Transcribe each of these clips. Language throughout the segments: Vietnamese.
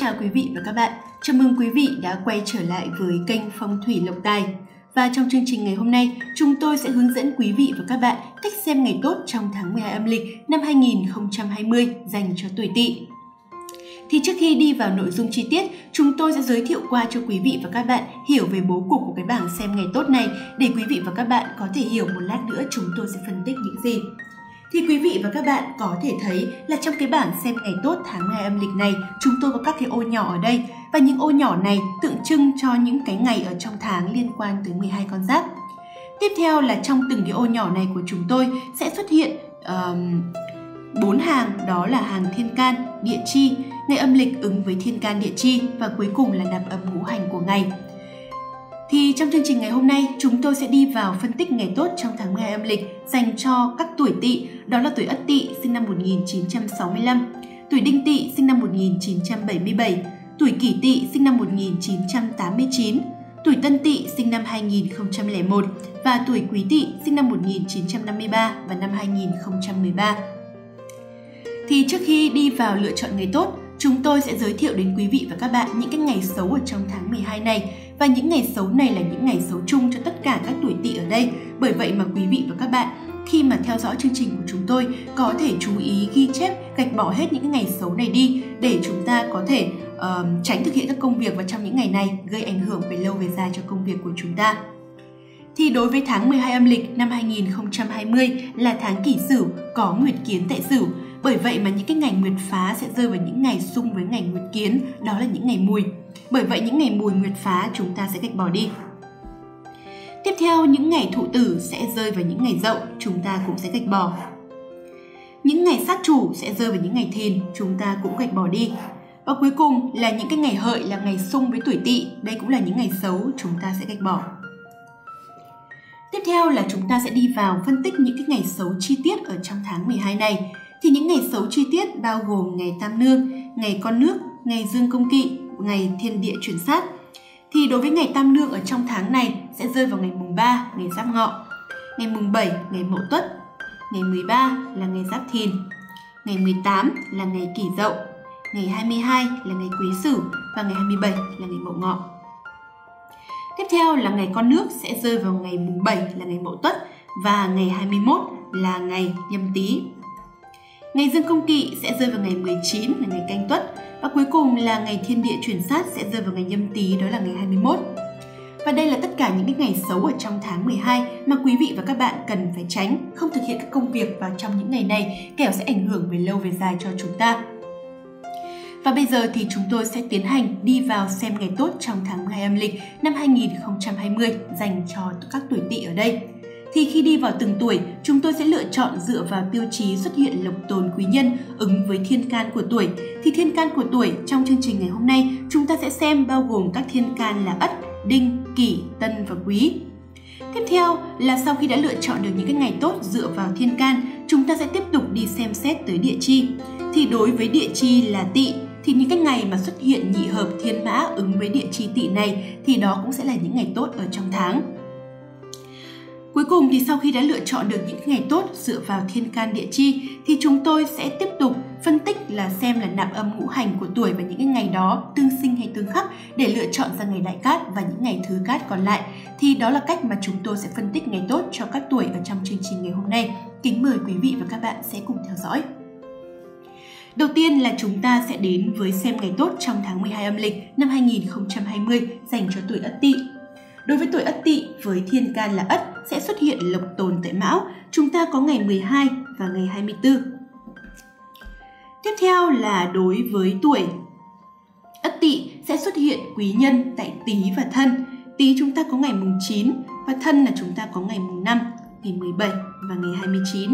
chào quý vị và các bạn. Chào mừng quý vị đã quay trở lại với kênh Phong thủy Lộc Tài. Và trong chương trình ngày hôm nay, chúng tôi sẽ hướng dẫn quý vị và các bạn cách xem ngày tốt trong tháng 12 âm lịch năm 2020 dành cho tuổi Tỵ. Thì trước khi đi vào nội dung chi tiết, chúng tôi sẽ giới thiệu qua cho quý vị và các bạn hiểu về bố cục của cái bảng xem ngày tốt này để quý vị và các bạn có thể hiểu một lát nữa chúng tôi sẽ phân tích những gì thì quý vị và các bạn có thể thấy là trong cái bảng xem ngày tốt tháng 12 âm lịch này, chúng tôi có các cái ô nhỏ ở đây và những ô nhỏ này tượng trưng cho những cái ngày ở trong tháng liên quan tới 12 con giáp. Tiếp theo là trong từng cái ô nhỏ này của chúng tôi sẽ xuất hiện bốn uh, hàng đó là hàng thiên can, địa chi, ngày âm lịch ứng với thiên can địa chi và cuối cùng là nạp âm ngũ hành của ngày. Thì trong chương trình ngày hôm nay, chúng tôi sẽ đi vào phân tích ngày tốt trong tháng 12 âm lịch dành cho các tuổi Tỵ, đó là tuổi Ất Tỵ sinh năm 1965, tuổi Đinh Tỵ sinh năm 1977, tuổi Kỷ Tỵ sinh năm 1989, tuổi Tân Tỵ sinh năm 2001 và tuổi Quý Tỵ sinh năm 1953 và năm 2013. Thì trước khi đi vào lựa chọn ngày tốt, chúng tôi sẽ giới thiệu đến quý vị và các bạn những cái ngày xấu ở trong tháng 12 này và những ngày xấu này là những ngày xấu chung cho tất cả các tuổi tỵ ở đây. Bởi vậy mà quý vị và các bạn khi mà theo dõi chương trình của chúng tôi có thể chú ý ghi chép gạch bỏ hết những ngày xấu này đi để chúng ta có thể uh, tránh thực hiện các công việc vào trong những ngày này gây ảnh hưởng về lâu về dài cho công việc của chúng ta. Thì đối với tháng 12 âm lịch năm 2020 là tháng kỷ sửu có nguyệt kiến tại sửu bởi vậy mà những cái ngày nguyệt phá sẽ rơi vào những ngày xung với ngày nguyệt kiến, đó là những ngày mùi. Bởi vậy những ngày mùi nguyệt phá chúng ta sẽ gạch bỏ đi. Tiếp theo những ngày thụ tử sẽ rơi vào những ngày dậu, chúng ta cũng sẽ gạch bỏ. Những ngày sát chủ sẽ rơi vào những ngày thìn, chúng ta cũng gạch bỏ đi. Và cuối cùng là những cái ngày hợi là ngày xung với tuổi tỵ, đây cũng là những ngày xấu chúng ta sẽ gạch bỏ. Tiếp theo là chúng ta sẽ đi vào phân tích những cái ngày xấu chi tiết ở trong tháng 12 này thì những ngày xấu chi tiết bao gồm ngày Tam Nương, ngày Con Nước, ngày Dương Công Kỵ, ngày Thiên Địa Chuyển Sát. Thì đối với ngày Tam Nương ở trong tháng này sẽ rơi vào ngày mùng 3, ngày Giáp Ngọ, ngày mùng 7, ngày Mậu Tuất, ngày 13 là ngày Giáp Thìn, ngày 18 là ngày Kỷ Dậu, ngày 22 là ngày Quý Sửu và ngày 27 là ngày Mậu Ngọ. Tiếp theo là ngày con nước sẽ rơi vào ngày mùng 7 là ngày Mậu Tuất và ngày 21 là ngày Nhâm Tý. Ngày Dương Công Kỵ sẽ rơi vào ngày 19 là ngày Canh Tuất và cuối cùng là ngày Thiên Địa chuyển sát sẽ rơi vào ngày Nhâm Tý đó là ngày 21. Và đây là tất cả những cái ngày xấu ở trong tháng 12 mà quý vị và các bạn cần phải tránh, không thực hiện các công việc vào trong những ngày này, kẻo sẽ ảnh hưởng về lâu về dài cho chúng ta. Và bây giờ thì chúng tôi sẽ tiến hành đi vào xem ngày tốt trong tháng 12 âm lịch năm 2020 dành cho các tuổi tỵ ở đây thì khi đi vào từng tuổi, chúng tôi sẽ lựa chọn dựa vào tiêu chí xuất hiện lộc tồn quý nhân ứng với thiên can của tuổi. Thì thiên can của tuổi trong chương trình ngày hôm nay, chúng ta sẽ xem bao gồm các thiên can là Ất, Đinh, Kỷ, Tân và Quý. Tiếp theo là sau khi đã lựa chọn được những cái ngày tốt dựa vào thiên can, chúng ta sẽ tiếp tục đi xem xét tới địa chi. Thì đối với địa chi là tỵ, thì những cái ngày mà xuất hiện nhị hợp thiên mã ứng với địa chi tỵ này thì đó cũng sẽ là những ngày tốt ở trong tháng. Cuối cùng thì sau khi đã lựa chọn được những ngày tốt dựa vào thiên can địa chi, thì chúng tôi sẽ tiếp tục phân tích là xem là nạp âm ngũ hành của tuổi và những cái ngày đó tương sinh hay tương khắc để lựa chọn ra ngày đại cát và những ngày thứ cát còn lại. Thì đó là cách mà chúng tôi sẽ phân tích ngày tốt cho các tuổi ở trong chương trình ngày hôm nay. Kính mời quý vị và các bạn sẽ cùng theo dõi. Đầu tiên là chúng ta sẽ đến với xem ngày tốt trong tháng 12 âm lịch năm 2020 dành cho tuổi Ất Tỵ. Đối với tuổi Ất Tỵ với thiên can là Ất sẽ xuất hiện lộc tồn tại Mão, chúng ta có ngày 12 và ngày 24. Tiếp theo là đối với tuổi Ất Tỵ sẽ xuất hiện quý nhân tại Tý và Thân. Tý chúng ta có ngày mùng 9 và Thân là chúng ta có ngày mùng 5, ngày 17 và ngày 29.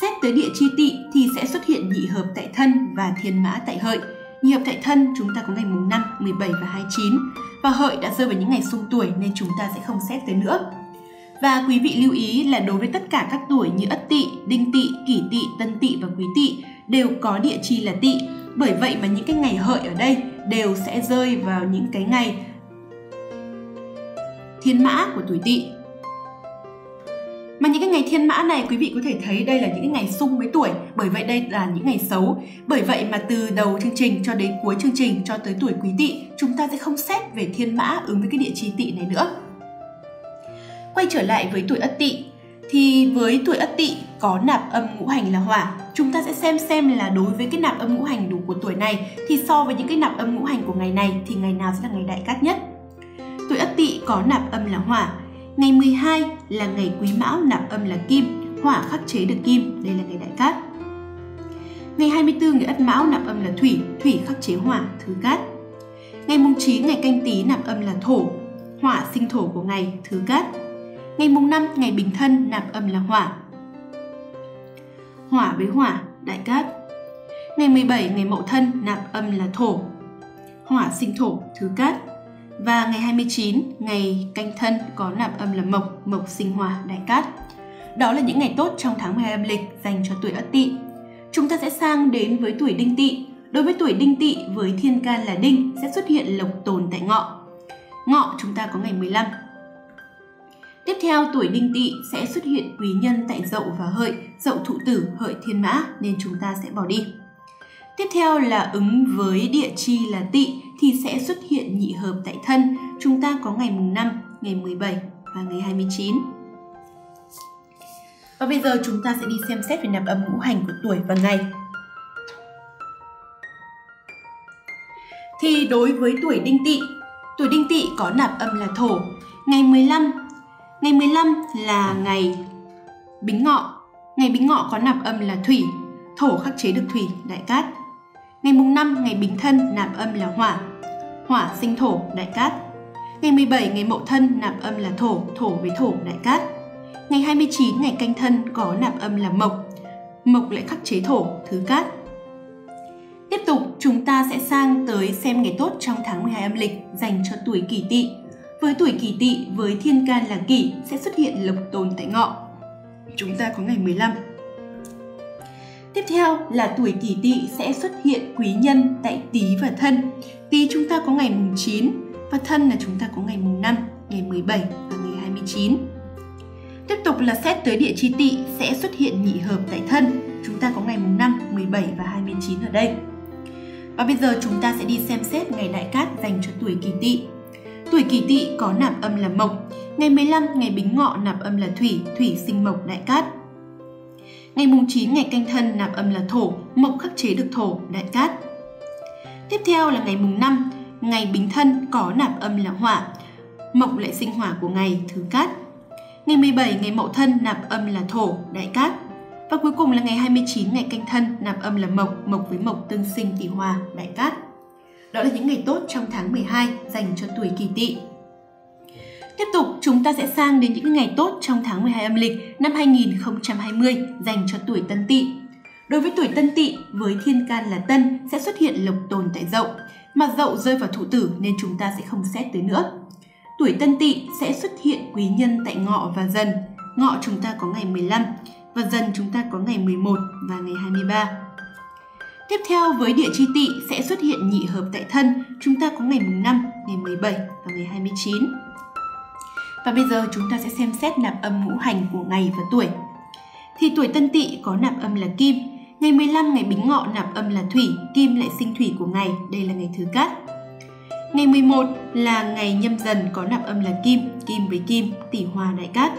Xét tới địa chi tỵ thì sẽ xuất hiện nhị hợp tại thân và thiên mã tại hợi. Nhị hợp tại thân chúng ta có ngày mùng 5, 17 và 29 và hợi đã rơi vào những ngày xung tuổi nên chúng ta sẽ không xét tới nữa. Và quý vị lưu ý là đối với tất cả các tuổi như Ất Tỵ, Đinh Tỵ, Kỷ Tỵ, Tân Tỵ và Quý Tỵ đều có địa chi là Tỵ. Bởi vậy mà những cái ngày hợi ở đây đều sẽ rơi vào những cái ngày thiên mã của tuổi Tỵ. Mà những cái ngày thiên mã này, quý vị có thể thấy đây là những cái ngày sung với tuổi. Bởi vậy đây là những ngày xấu. Bởi vậy mà từ đầu chương trình cho đến cuối chương trình, cho tới tuổi quý tỵ, Chúng ta sẽ không xét về thiên mã ứng với cái địa chi tỵ này nữa. Quay trở lại với tuổi ất tỵ, thì với tuổi ất tỵ có nạp âm ngũ hành là hỏa chúng ta sẽ xem xem là đối với cái nạp âm ngũ hành đủ của tuổi này, thì so với những cái nạp âm ngũ hành của ngày này, thì ngày nào sẽ là ngày đại cát nhất. Tuổi ất tỵ có nạp âm là hỏa ngày 12 là ngày quý mão nạp âm là kim hỏa khắc chế được kim đây là ngày đại cát ngày 24 ngày ất mão nạp âm là thủy thủy khắc chế hỏa thứ cát ngày mùng 9 ngày canh tý nạp âm là thổ hỏa sinh thổ của ngày thứ cát Ngày mùng 5 ngày Bình Thân nạp âm là hỏa. Hỏa với hỏa, đại cát. Ngày 17 ngày Mậu Thân nạp âm là thổ. Hỏa sinh thổ, thứ cát. Và ngày 29 ngày Canh Thân có nạp âm là mộc, mộc sinh hỏa, đại cát. Đó là những ngày tốt trong tháng 12 âm lịch dành cho tuổi Ất Tỵ. Chúng ta sẽ sang đến với tuổi Đinh Tỵ. Đối với tuổi Đinh Tỵ với thiên can là Đinh sẽ xuất hiện lộc tồn tại ngọ. Ngọ chúng ta có ngày 15, Tiếp theo tuổi đinh tỵ sẽ xuất hiện quý nhân tại dậu và hợi, dậu thụ tử, hợi thiên mã nên chúng ta sẽ bỏ đi. Tiếp theo là ứng với địa chi là tỵ thì sẽ xuất hiện nhị hợp tại thân. Chúng ta có ngày mùng 5, ngày 17 và ngày 29. Và bây giờ chúng ta sẽ đi xem xét về nạp âm ngũ hành của tuổi và ngày. Thì đối với tuổi đinh tỵ, tuổi đinh tỵ có nạp âm là thổ. Ngày 15 Ngày 15 là ngày Bính Ngọ. Ngày Bính Ngọ có nạp âm là thủy, thổ khắc chế được thủy, đại cát. Ngày mùng 5 ngày Bính Thân nạp âm là hỏa, hỏa sinh thổ, đại cát. Ngày 17 ngày Mậu Thân nạp âm là thổ, thổ với thổ, đại cát. Ngày 29 ngày Canh Thân có nạp âm là mộc, mộc lại khắc chế thổ, thứ cát. Tiếp tục, chúng ta sẽ sang tới xem ngày tốt trong tháng 12 âm lịch dành cho tuổi kỷ tỵ với tuổi kỷ tỵ với thiên can là kỷ sẽ xuất hiện lộc tồn tại ngọ. Chúng ta có ngày 15. Tiếp theo là tuổi kỷ tỵ sẽ xuất hiện quý nhân tại tý và thân. Tý chúng ta có ngày mùng 9 và thân là chúng ta có ngày mùng 5, ngày 17 và ngày 29. Tiếp tục là xét tới địa chi tỵ sẽ xuất hiện nhị hợp tại thân. Chúng ta có ngày mùng 5, 17 và 29 ở đây. Và bây giờ chúng ta sẽ đi xem xét ngày đại cát dành cho tuổi kỷ tỵ. Tuổi kỷ tỵ có nạp âm là mộc, ngày 15 ngày bính ngọ nạp âm là thủy, thủy sinh mộc đại cát. Ngày mùng 9 ngày canh thân nạp âm là thổ, mộc khắc chế được thổ, đại cát. Tiếp theo là ngày mùng 5, ngày bính thân có nạp âm là hỏa, mộc lại sinh hỏa của ngày, thứ cát. Ngày 17 ngày mậu thân nạp âm là thổ, đại cát. Và cuối cùng là ngày 29 ngày canh thân nạp âm là mộc, mộc với mộc tương sinh tỷ hòa, đại cát. Đó là những ngày tốt trong tháng 12 dành cho tuổi kỷ tỵ. Tiếp tục, chúng ta sẽ sang đến những ngày tốt trong tháng 12 âm lịch năm 2020 dành cho tuổi tân tỵ. Đối với tuổi tân tỵ, với thiên can là tân sẽ xuất hiện lộc tồn tại dậu, mà dậu rơi vào thụ tử nên chúng ta sẽ không xét tới nữa. Tuổi tân tỵ sẽ xuất hiện quý nhân tại ngọ và dần. Ngọ chúng ta có ngày 15 và dần chúng ta có ngày 11 và ngày 23. Tiếp theo với địa chi tỵ sẽ xuất hiện nhị hợp tại thân, chúng ta có ngày mùng 5, ngày 17 và ngày 29. Và bây giờ chúng ta sẽ xem xét nạp âm ngũ hành của ngày và tuổi. Thì tuổi tân tỵ có nạp âm là kim, ngày 15 ngày bính ngọ nạp âm là thủy, kim lại sinh thủy của ngày, đây là ngày thứ cát. Ngày 11 là ngày nhâm dần có nạp âm là kim, kim với kim, tỷ hòa đại cát.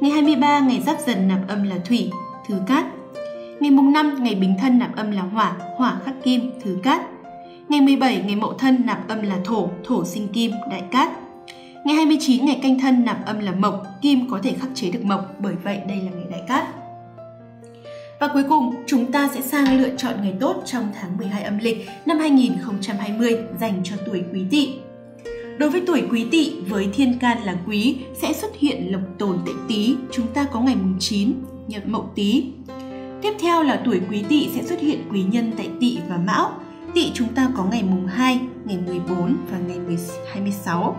Ngày 23 ngày giáp dần nạp âm là thủy, thứ cát. Ngày mùng 5 ngày Bính Thân nạp âm là hỏa, hỏa khắc kim, thứ cát. Ngày 17 ngày Mậu Thân nạp âm là thổ, thổ sinh kim, đại cát. Ngày 29 ngày Canh Thân nạp âm là mộc, kim có thể khắc chế được mộc, bởi vậy đây là ngày đại cát. Và cuối cùng, chúng ta sẽ sang lựa chọn ngày tốt trong tháng 12 âm lịch năm 2020 dành cho tuổi Quý Tỵ. Đối với tuổi Quý Tỵ với thiên can là Quý sẽ xuất hiện lộc tồn tại Tý, chúng ta có ngày mùng 9, nhật Mậu Tý. Tiếp theo là tuổi quý tỵ sẽ xuất hiện quý nhân tại tỵ và mão. Tỵ chúng ta có ngày mùng 2, ngày 14 và ngày 26.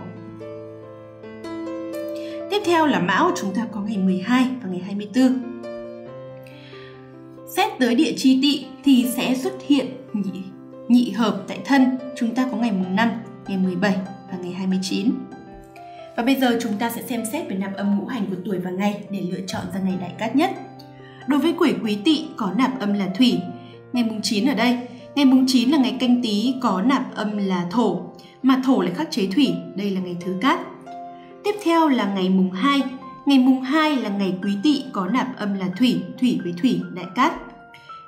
Tiếp theo là mão chúng ta có ngày 12 và ngày 24. Xét tới địa chi tỵ thì sẽ xuất hiện nhị, nhị hợp tại thân. Chúng ta có ngày mùng 5, ngày 17 và ngày 29. Và bây giờ chúng ta sẽ xem xét về nạp âm ngũ hành của tuổi và ngày để lựa chọn ra ngày đại cát nhất. Đối với quỷ quý tỵ có nạp âm là thủy. Ngày mùng 9 ở đây, ngày mùng 9 là ngày canh tý có nạp âm là thổ, mà thổ lại khắc chế thủy, đây là ngày thứ cát. Tiếp theo là ngày mùng 2, ngày mùng 2 là ngày quý tỵ có nạp âm là thủy, thủy với thủy, đại cát.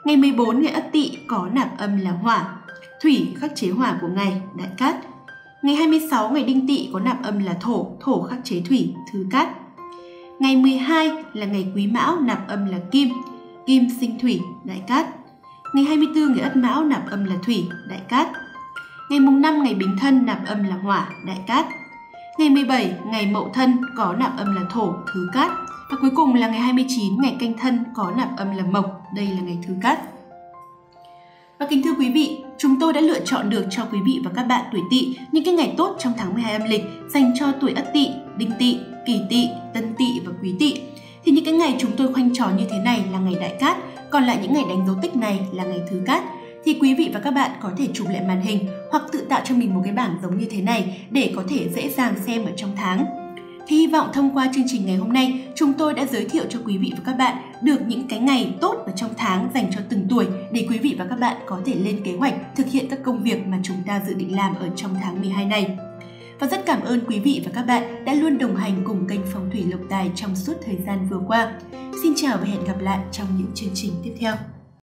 Ngày 14 ngày ất tỵ có nạp âm là hỏa, thủy khắc chế hỏa của ngày, đại cát. Ngày 26 ngày đinh tỵ có nạp âm là thổ, thổ khắc chế thủy, thứ cát. Ngày 12 là ngày quý mão nạp âm là kim, kim sinh thủy, đại cát. Ngày 24 ngày ất mão nạp âm là thủy, đại cát. Ngày mùng 5 ngày bính thân nạp âm là hỏa, đại cát. Ngày 17 ngày mậu thân có nạp âm là thổ, thứ cát. Và cuối cùng là ngày 29 ngày canh thân có nạp âm là mộc, đây là ngày thứ cát. Và kính thưa quý vị, chúng tôi đã lựa chọn được cho quý vị và các bạn tuổi Tỵ những cái ngày tốt trong tháng 12 âm lịch dành cho tuổi Ất Tỵ, Đinh Tỵ, Kỷ Tỵ, Tân Tỵ và Quý Tỵ. Thì những cái ngày chúng tôi khoanh tròn như thế này là ngày đại cát, còn lại những ngày đánh dấu tích này là ngày thứ cát thì quý vị và các bạn có thể chụp lại màn hình hoặc tự tạo cho mình một cái bảng giống như thế này để có thể dễ dàng xem ở trong tháng. Thì hy vọng thông qua chương trình ngày hôm nay, chúng tôi đã giới thiệu cho quý vị và các bạn được những cái ngày tốt ở trong tháng dành cho từng tuổi để quý vị và các bạn có thể lên kế hoạch thực hiện các công việc mà chúng ta dự định làm ở trong tháng 12 này. Và rất cảm ơn quý vị và các bạn đã luôn đồng hành cùng kênh Phong thủy Lộc Tài trong suốt thời gian vừa qua. Xin chào và hẹn gặp lại trong những chương trình tiếp theo.